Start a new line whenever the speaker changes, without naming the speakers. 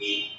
Beep.